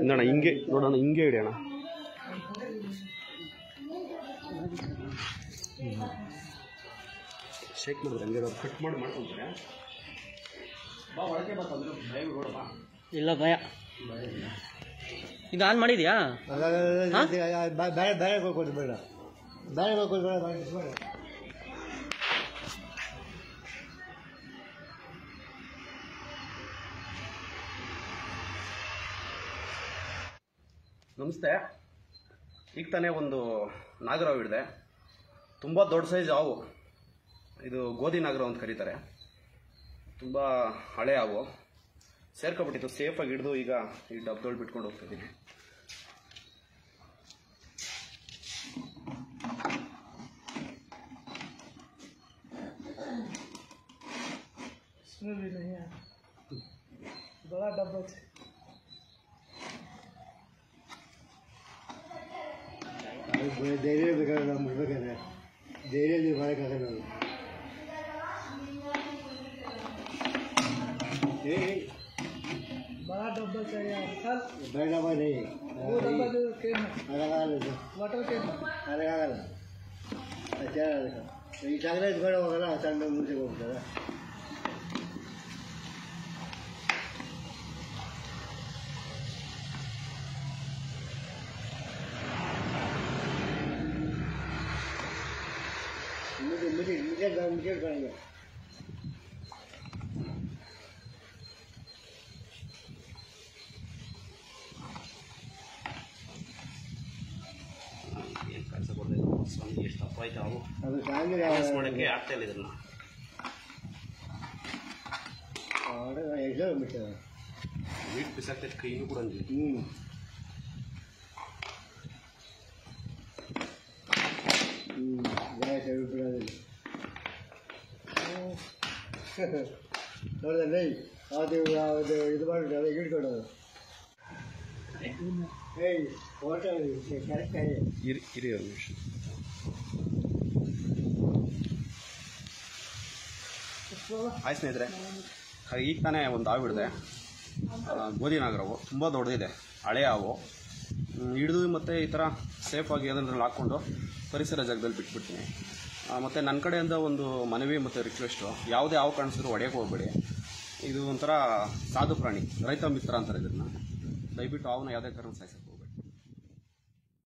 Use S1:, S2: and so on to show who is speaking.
S1: ಇಂದಣ್ಣ ಹಿಂಗೆ ನೋಡೋಣ ಹಿಂಗೆ ಹಿಡಿಯೋಣ ಶೇಕ್ ಮಾಡಿದ್ರೆ ಹಂಗೆ ಕಟ್ ಮಾಡಿ ಮಾಡ್ಕೊಂತಾರೆ ಬಾ ಒಳಗೆ ಬಾ ತಂದ್ರೆ ಭಯ ನೋಡ ಬಾ
S2: ಇಲ್ಲ ಭಯ ಇದು ಆನ್ ಮಾಡಿದ್ಯಾ
S3: ಬೇರೆ ಬೇರೆ ಕೊಟ್ಟು ಬೇಡ ಬೇರೆ ಕೊಟ್ಟು
S1: ನಮಸ್ತೆ. ಈಗ ತಾನೇ ಒಂದು ನಾಗರಾವ್ ಹಿಡಿದೆ. ತುಂಬ ದೊಡ್ಡ ಸೈಜ್ ಹಾವು. ಇದು ಗೋಧಿ ನಾಗರಾವ್ ಅಂತ ಕರೀತಾರೆ. ತುಂಬ ಹಳೆ ಹಾವು. ಸೇರ್ಕೊಬಿಟ್ಟಿತ್ತು. ಸೇಫಾಗಿ ಹಿಡಿದು ಈಗ ಈ ಡಬ್ದೊಳಗೆ ಬಿಟ್ಕೊಂಡು ಹೋಗ್ತಿದ್ದೀನಿ
S3: बड़ा ಧೈರ್ಯ ಬೇಕಾದ್ರೆ ನಾವು ಮುಡ್ಬೇಕಾದ್ರೆ ಧೈರ್ಯದಲ್ಲಿ ಮಾಡೋಕ್ಕಾಗಲ್ಲ ನಾವು ಏ
S4: बड़ा डब्बा चाहिए कल
S3: ಬೇಡ ಡಬ್ಬ ನೀ
S4: वो डब्बा जो केन
S3: ಅದಕ್ಕಾಗಲ್ಲ ಇದು
S4: वाटर केन
S3: ಅದಕ್ಕಾಗಲ್ಲ ಅದು ಚೆನ್ನಾಗಲ್ಲ ಈ ಸಗರ ಎತ್ಕೊಂಡು ಹೋಗಲ್ಲ ಸಣ್ಣ ಮುಂಚೆ ಹೋಗ್ತಾರೆ
S1: ಏನು ಕೆಲಸ ಕೊಡಬೇಕು ಸ್ವಾಮಿ ಎಷ್ಟು ತಪ್ಪ ಆಯ್ತು ಅವು
S3: ಅದು ಸಾಂಗ್
S1: ಬ್ಯಾಲೆನ್ಸ್ ಮಾಡೋಕ್ಕೆ ಆಗ್ತಾ ಇಲ್ಲ ಇದನ್ನು
S3: ಎಕ್ಸಾಮ್ ಬಿಡ್ತಾರೆ
S1: ನೀಟ್ ಬಿಸಾಕ್ತೈತೆ ಕೈನೂ ಕೂಡ
S3: ಹ್ಞೂ ಹ್ಞೂ ನೋಡಿದ್ರೆ ಅದು ಅದು ಇದು ಮಾಡಿ ಅದು ಹಿಡ್ಕೊಡೋದು. ಏಯ್ ಫೋಟೋ
S1: ಇರಿ ಇರಿ ಒಂದು ಆಯ್ತು ಸ್ನೇಹಿತರೆ. ಈಗ ತಾನೇ ಒಂದು ಹಾವು ಹಿಡಿದೆ. ಗೋಧಿ ನಾಗರವು ತುಂಬ ದೊಡ್ಡದಿದೆ, ಹಳೆ ಹಾವು. ಹಿಡಿದು ಮತ್ತು ಈ ಥರ ಸೇಫಾಗಿ ಅದನ್ನ ಹಾಕ್ಕೊಂಡು ಪರಿಸರ ಜಾಗದಲ್ಲಿ ಬಿಟ್ಬಿಡ್ತೀನಿ. ಮತ್ತು ನನ್ನ ಕಡೆಯಿಂದ ಒಂದು ಮನವಿ ಮತ್ತು ರಿಕ್ವೆಸ್ಟು ಯಾವುದೇ ಯಾವ ಕಾಣಿಸಿದ್ರು ಒಡೆಯಕ್ಕೆ ಹೋಗಬೇಡಿ. ಇದು ಒಂಥರ ಸಾಧು ಪ್ರಾಣಿ, ರೈತ ಮಿತ್ರ ಅಂತಾರೆ ಇದನ್ನು ದಯವಿಟ್ಟು ಹಾವನ್ನ ಯಾವುದೇ ಕಾರಣ ಸಾಯಿಸಕ್ಕೆ